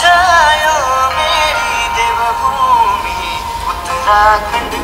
छाया मेरी देवभूमि उत्तराखंड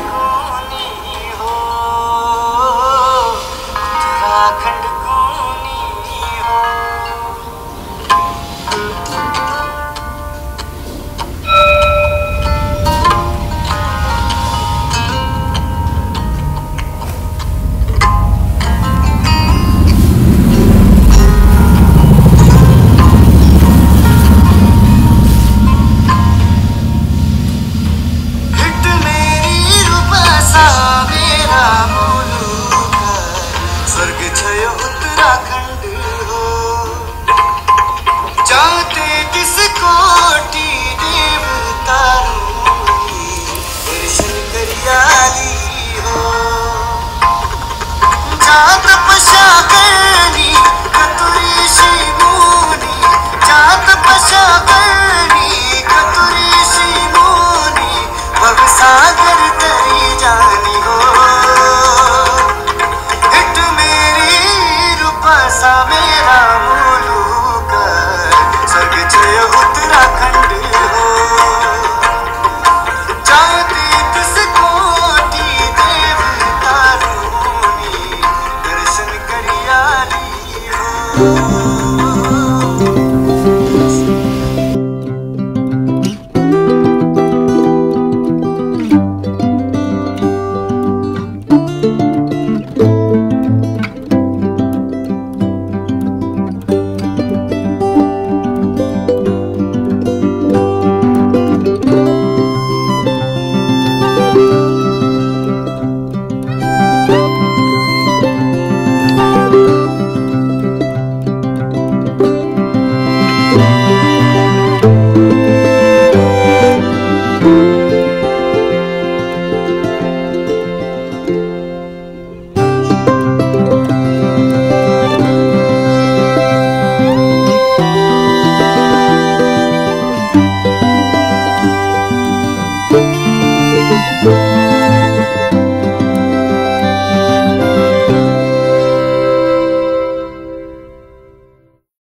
उत्तराखंड हो। जाते किसको टी देवता दर्शन करियाली हो। जाते Oh,